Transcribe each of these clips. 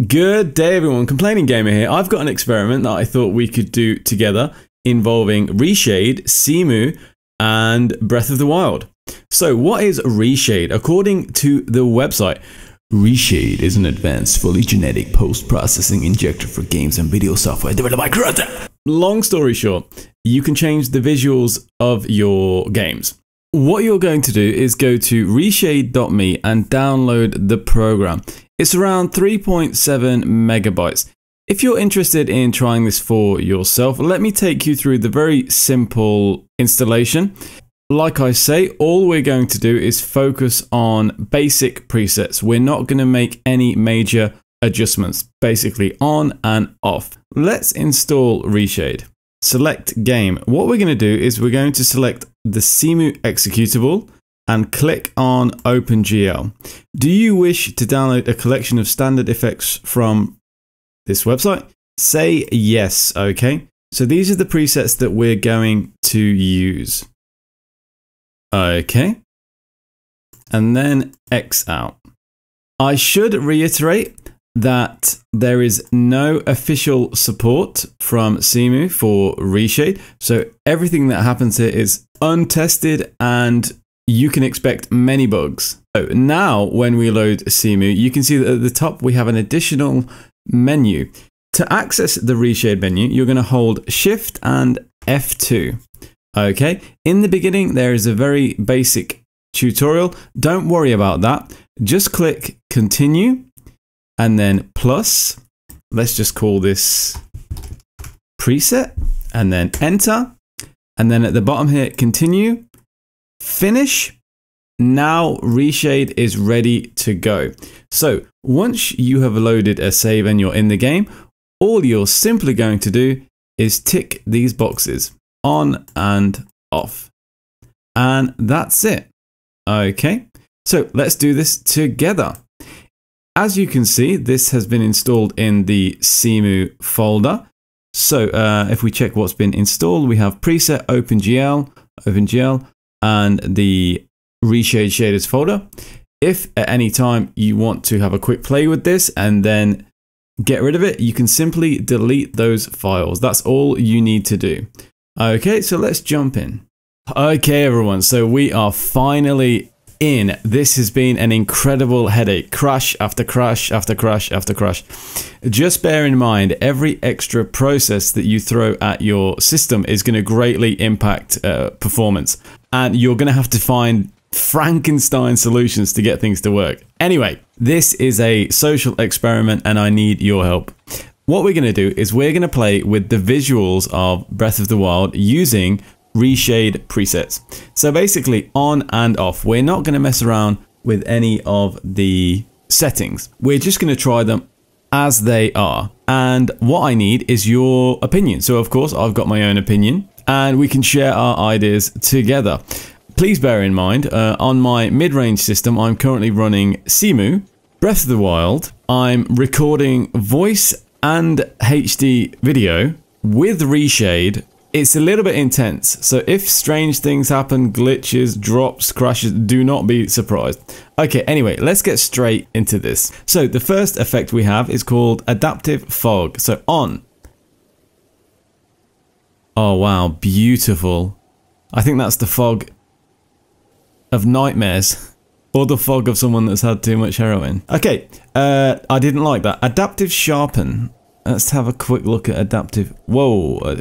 Good day, everyone. Complaining Gamer here. I've got an experiment that I thought we could do together involving Reshade, Cemu, and Breath of the Wild. So, what is Reshade? According to the website, Reshade is an advanced, fully genetic post processing injector for games and video software developed by Crota. Long story short, you can change the visuals of your games. What you're going to do is go to reshade.me and download the program. It's around 3.7 megabytes. If you're interested in trying this for yourself, let me take you through the very simple installation. Like I say, all we're going to do is focus on basic presets. We're not going to make any major adjustments, basically on and off. Let's install Reshade. Select game. What we're going to do is we're going to select the Cemu executable and click on OpenGL. Do you wish to download a collection of standard effects from this website? Say yes, okay? So these are the presets that we're going to use. Okay. And then X out. I should reiterate that there is no official support from Cemu for Reshade. So everything that happens here is untested and you can expect many bugs. So now when we load Cemu, you can see that at the top we have an additional menu. To access the reshade menu, you're going to hold Shift and F2. Okay, in the beginning there is a very basic tutorial. Don't worry about that. Just click continue and then plus. Let's just call this preset and then enter. And then at the bottom here, continue Finish. Now Reshade is ready to go. So once you have loaded a save and you're in the game, all you're simply going to do is tick these boxes on and off. And that's it. Okay, so let's do this together. As you can see, this has been installed in the Cemu folder. So uh, if we check what's been installed, we have preset OpenGL, OpenGL, and the reshade shaders folder. If at any time you want to have a quick play with this and then get rid of it, you can simply delete those files. That's all you need to do. Okay, so let's jump in. Okay, everyone, so we are finally in. This has been an incredible headache. Crash after crash after crash after crash. Just bear in mind, every extra process that you throw at your system is going to greatly impact uh, performance. And you're going to have to find Frankenstein solutions to get things to work. Anyway, this is a social experiment and I need your help. What we're going to do is we're going to play with the visuals of Breath of the Wild using reshade presets. So basically on and off, we're not going to mess around with any of the settings. We're just going to try them as they are. And what I need is your opinion. So of course, I've got my own opinion and we can share our ideas together. Please bear in mind, uh, on my mid-range system, I'm currently running Cemu, Breath of the Wild. I'm recording voice and HD video with Reshade it's a little bit intense, so if strange things happen, glitches, drops, crashes, do not be surprised. Okay, anyway, let's get straight into this. So the first effect we have is called Adaptive Fog. So on. Oh wow, beautiful. I think that's the fog of nightmares. Or the fog of someone that's had too much heroin. Okay, uh, I didn't like that. Adaptive Sharpen. Let's have a quick look at adaptive. Whoa,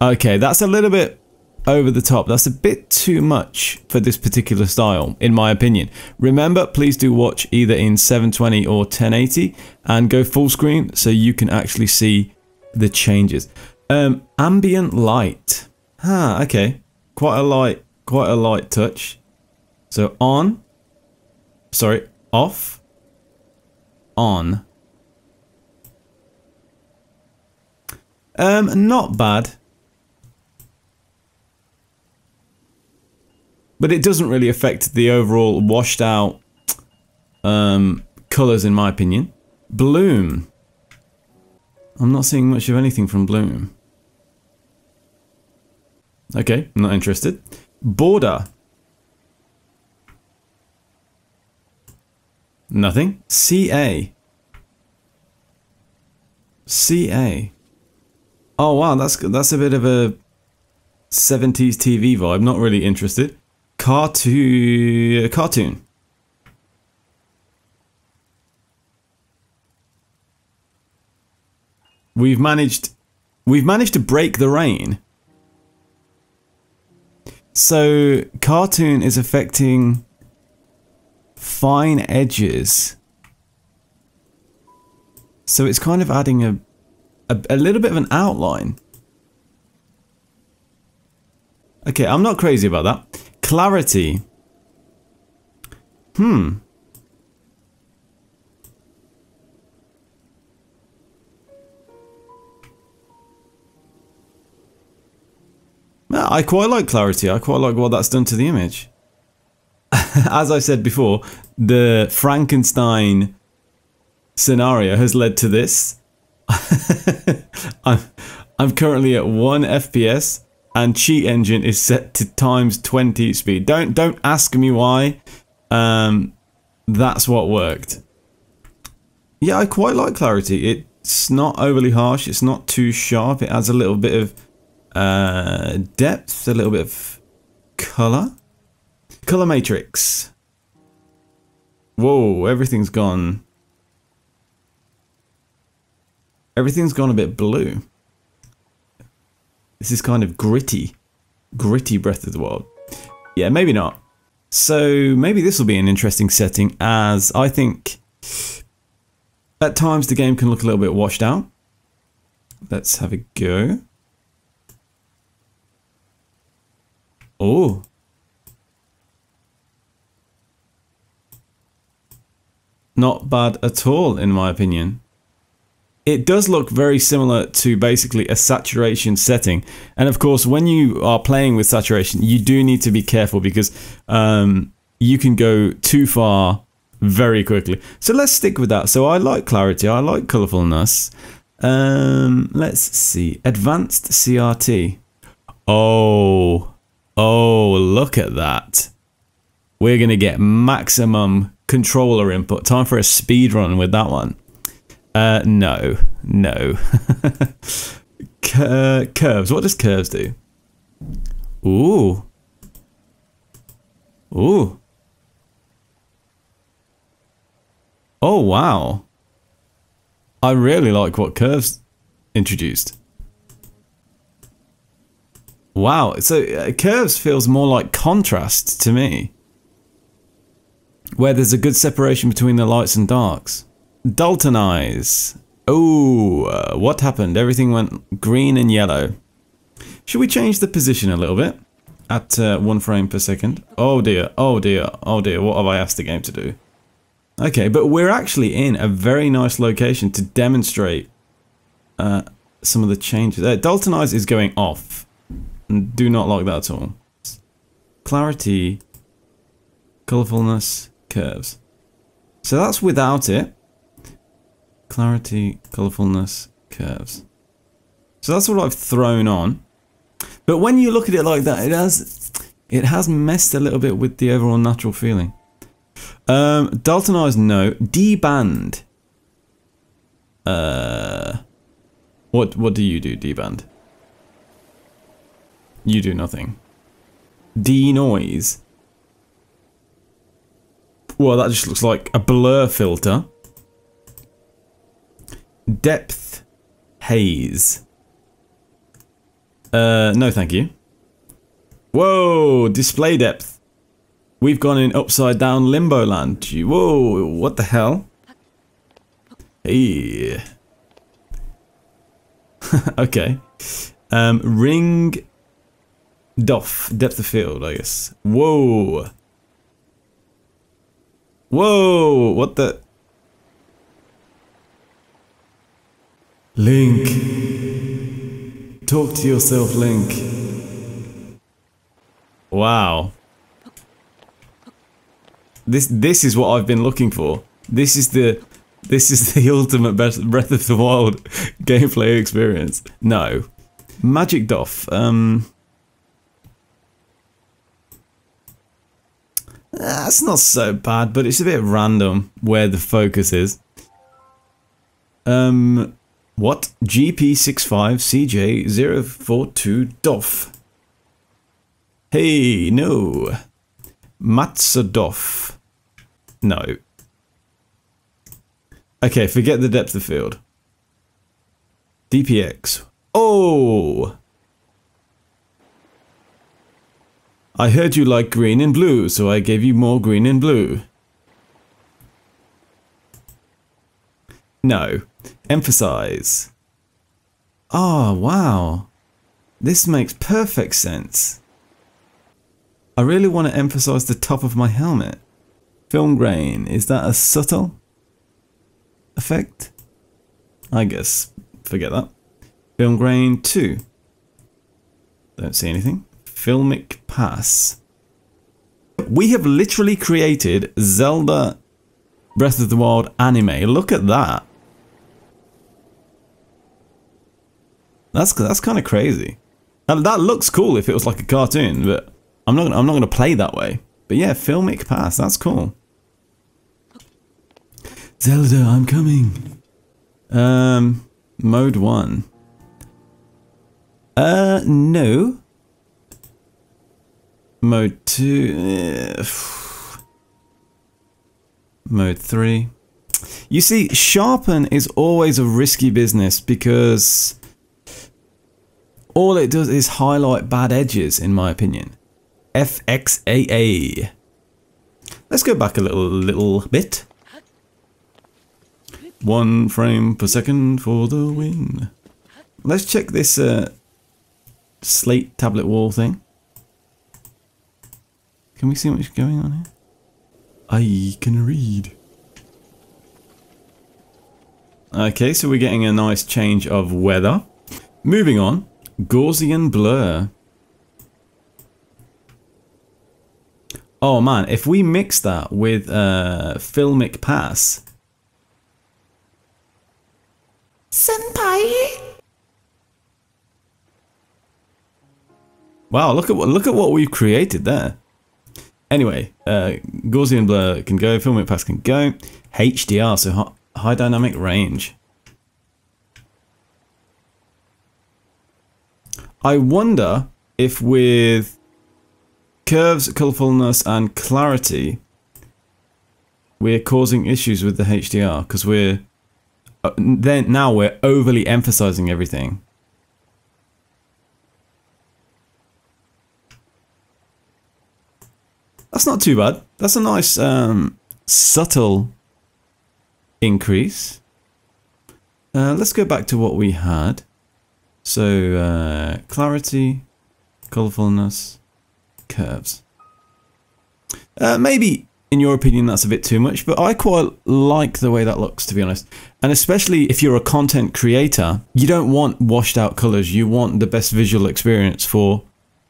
Okay, that's a little bit over the top. That's a bit too much for this particular style, in my opinion. Remember, please do watch either in 720 or 1080 and go full screen so you can actually see the changes. Um, ambient light. Ah, okay. Quite a light, quite a light touch. So on, sorry, off, on. Um, not bad. But it doesn't really affect the overall washed out um, colours in my opinion. Bloom. I'm not seeing much of anything from Bloom. Okay, I'm not interested. Border. Nothing. CA. CA. Oh wow, that's that's a bit of a 70s TV vibe. Not really interested. Cartoon. Cartoon. We've managed. We've managed to break the rain. So cartoon is affecting fine edges. So it's kind of adding a, a, a little bit of an outline. Okay, I'm not crazy about that. Clarity. Hmm. I quite like clarity. I quite like what that's done to the image. As I said before, the Frankenstein scenario has led to this. I'm, I'm currently at 1 FPS and cheat engine is set to times 20 speed. Don't don't ask me why. Um, that's what worked. Yeah, I quite like clarity. It's not overly harsh. It's not too sharp. It adds a little bit of uh, depth, a little bit of color. Color matrix. Whoa, everything's gone. Everything's gone a bit blue. This is kind of gritty. Gritty Breath of the Wild. Yeah, maybe not. So maybe this will be an interesting setting as I think at times the game can look a little bit washed out. Let's have a go. Oh. Not bad at all, in my opinion. It does look very similar to basically a saturation setting. And of course, when you are playing with saturation, you do need to be careful because um, you can go too far very quickly. So let's stick with that. So I like clarity, I like colorfulness. Um, let's see. Advanced CRT. Oh, Oh, look at that. We're going to get maximum controller input. Time for a speed run with that one. Uh, no, no. Cur curves. What does curves do? Ooh. Ooh. Oh, wow. I really like what curves introduced. Wow, so uh, curves feels more like contrast to me. Where there's a good separation between the lights and darks. Daltonize. Oh, uh, what happened? Everything went green and yellow. Should we change the position a little bit? At uh, one frame per second. Oh dear, oh dear, oh dear, what have I asked the game to do? Okay, but we're actually in a very nice location to demonstrate uh, some of the changes. Uh, Daltonize is going off do not like that at all. Clarity, colorfulness, curves. So that's without it. Clarity, colorfulness, curves. So that's what I've thrown on. But when you look at it like that, it has it has messed a little bit with the overall natural feeling. Um, Daltonized no. D-band. Uh, what what do you do, D-band? You do nothing. D-Noise. Well, that just looks like a blur filter. Depth haze. Uh, no thank you. Whoa, display depth. We've gone in upside down limbo land. Whoa, what the hell? Hey. okay. Um, ring Doff, depth of field, I guess. Whoa. Whoa, what the? Link. Talk to yourself, Link. Wow. This this is what I've been looking for. This is the this is the ultimate best Breath of the Wild gameplay experience. No. Magic Doff. Um That's not so bad, but it's a bit random where the focus is. Um, what? GP65CJ042 DOF. Hey, no. MatsoDOF. No. Okay, forget the depth of field. DPX. Oh! I heard you like green and blue, so I gave you more green and blue. No. Emphasize. Oh, wow. This makes perfect sense. I really want to emphasize the top of my helmet. Film grain, is that a subtle effect? I guess, forget that. Film grain 2. Don't see anything. Filmic Pass. We have literally created Zelda Breath of the Wild anime. Look at that. That's that's kind of crazy. And that looks cool if it was like a cartoon, but I'm not I'm not going to play that way. But yeah, Filmic Pass. That's cool. Zelda, I'm coming. Um, mode one. Uh, no. Mode 2. Uh, mode 3. You see, sharpen is always a risky business because all it does is highlight bad edges, in my opinion. FXAA. Let's go back a little little bit. One frame per second for the win. Let's check this uh, slate tablet wall thing. Can we see what's going on here? I can read. Okay, so we're getting a nice change of weather. Moving on, Gaussian blur. Oh man, if we mix that with uh, Filmic Pass. Senpai! Wow, look at what look at what we've created there. Anyway, uh, Gaussian blur can go, Filmic Pass can go, HDR, so high dynamic range. I wonder if with curves, colorfulness, and clarity, we're causing issues with the HDR because we're uh, then now we're overly emphasizing everything. That's not too bad. That's a nice um, subtle increase. Uh, let's go back to what we had. So uh, clarity, colorfulness, curves. Uh, maybe, in your opinion, that's a bit too much, but I quite like the way that looks, to be honest. And especially if you're a content creator, you don't want washed out colors. You want the best visual experience for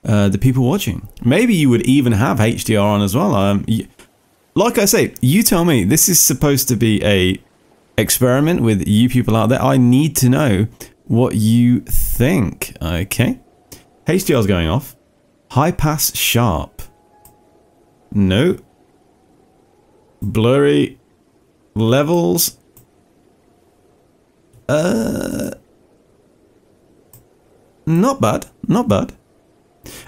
uh, the people watching. Maybe you would even have HDR on as well. Um, like I say, you tell me. This is supposed to be a experiment with you people out there. I need to know what you think. Okay. HDR is going off. High pass sharp. No. Blurry levels. Uh, not bad. Not bad.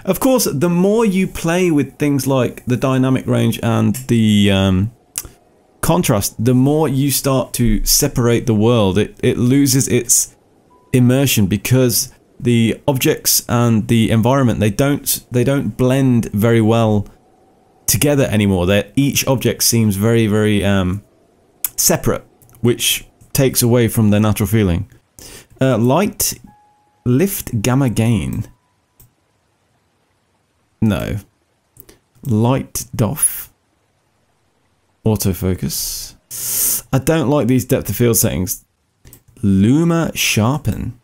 Of course, the more you play with things like the dynamic range and the um, contrast, the more you start to separate the world. It, it loses its immersion because the objects and the environment they don't they don't blend very well together anymore. That each object seems very very um, separate, which takes away from their natural feeling. Uh, light lift gamma gain. No. Light doff. Autofocus. I don't like these depth of field settings. Luma sharpen.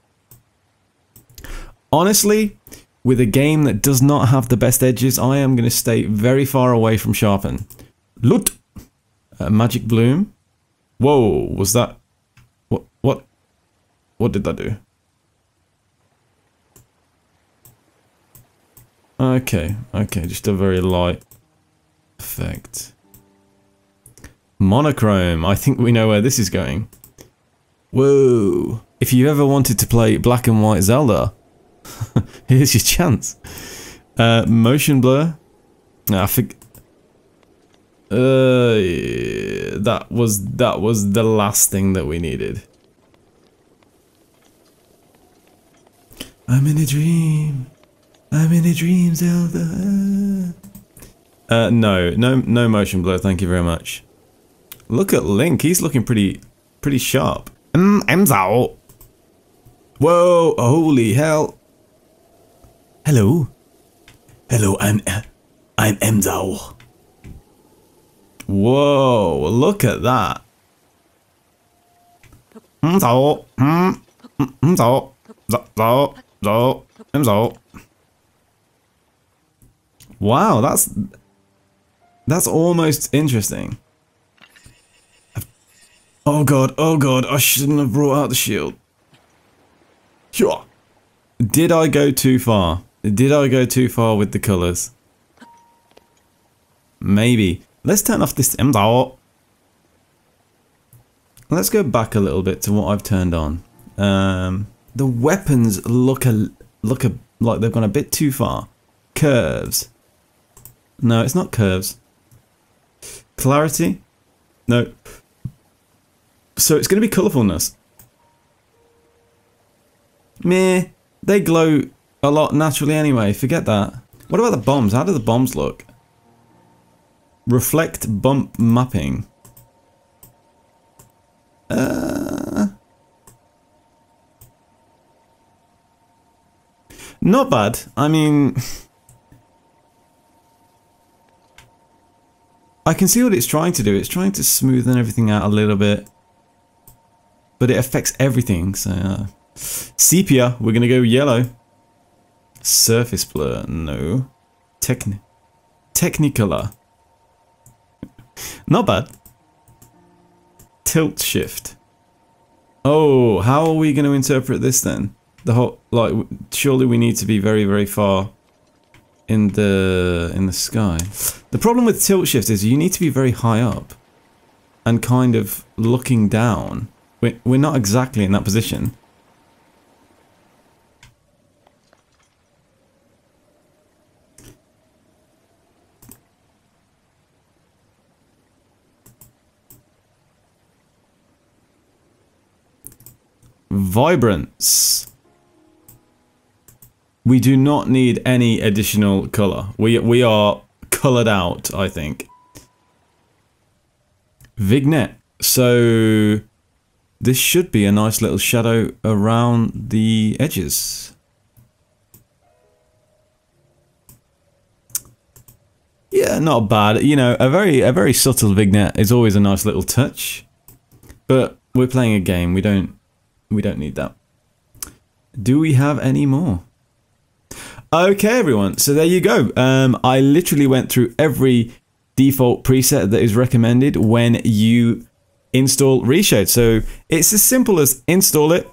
Honestly, with a game that does not have the best edges, I am going to stay very far away from sharpen. Lut. Uh, magic bloom. Whoa, was that... What? What? What did that do? Okay, okay, just a very light effect. Monochrome. I think we know where this is going. Whoa. If you ever wanted to play black and white Zelda, here's your chance. Uh, motion blur. I think. Uh, that was that was the last thing that we needed. I'm in a dream. I'm in a dream, Zelda. Uh, no, no, no motion blur. Thank you very much. Look at Link. He's looking pretty, pretty sharp. Mm, Emzao. Whoa! Holy hell! Hello. Hello, I'm, I'm Emzao. Whoa! Look at that. Emzao. Emzao. Zao. Zao. Emzao. Wow, that's that's almost interesting. Oh god, oh god, I shouldn't have brought out the shield. Sure. Did I go too far? Did I go too far with the colours? Maybe. Let's turn off this MDAO. Let's go back a little bit to what I've turned on. Um, the weapons look a look a like they've gone a bit too far. Curves. No, it's not curves. Clarity. No. So it's going to be colourfulness. Meh. They glow a lot naturally anyway. Forget that. What about the bombs? How do the bombs look? Reflect bump mapping. Uh, not bad. I mean... I can see what it's trying to do. It's trying to smoothen everything out a little bit. But it affects everything, so... Uh, sepia, we're gonna go yellow. Surface blur, no. Techni Technicolor. Not bad. Tilt shift. Oh, how are we going to interpret this then? The whole, like, surely we need to be very, very far in the in the sky. The problem with tilt shift is you need to be very high up and kind of looking down. We're, we're not exactly in that position. Vibrance. We do not need any additional color. We, we are colored out, I think. Vignette. So this should be a nice little shadow around the edges. Yeah, not bad. You know, a very a very subtle vignette is always a nice little touch. But we're playing a game. We don't we don't need that. Do we have any more? Okay, everyone. So there you go. Um, I literally went through every default preset that is recommended when you install Reshade. So it's as simple as install it.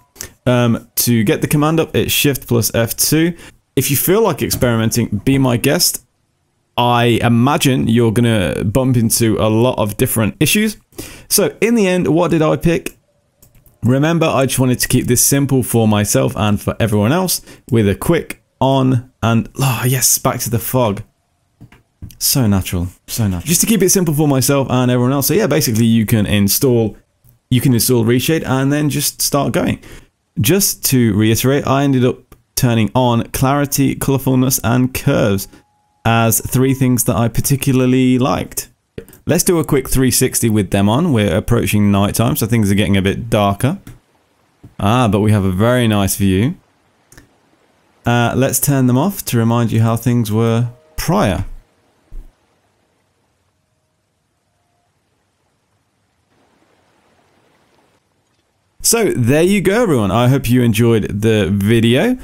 Um, to get the command up, it's Shift plus F2. If you feel like experimenting, be my guest. I imagine you're going to bump into a lot of different issues. So in the end, what did I pick? Remember, I just wanted to keep this simple for myself and for everyone else with a quick on and, oh yes, back to the fog. So natural, so natural. Just to keep it simple for myself and everyone else. So yeah, basically you can install, you can install Reshade and then just start going. Just to reiterate, I ended up turning on clarity, colorfulness and curves as three things that I particularly liked. Let's do a quick 360 with them on. We're approaching nighttime, so things are getting a bit darker. Ah, but we have a very nice view. Uh, let's turn them off to remind you how things were prior. So there you go everyone. I hope you enjoyed the video.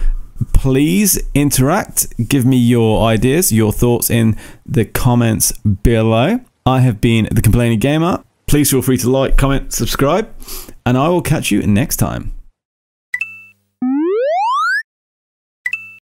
Please interact. Give me your ideas, your thoughts in the comments below. I have been the Complaining Gamer. Please feel free to like, comment, subscribe, and I will catch you next time.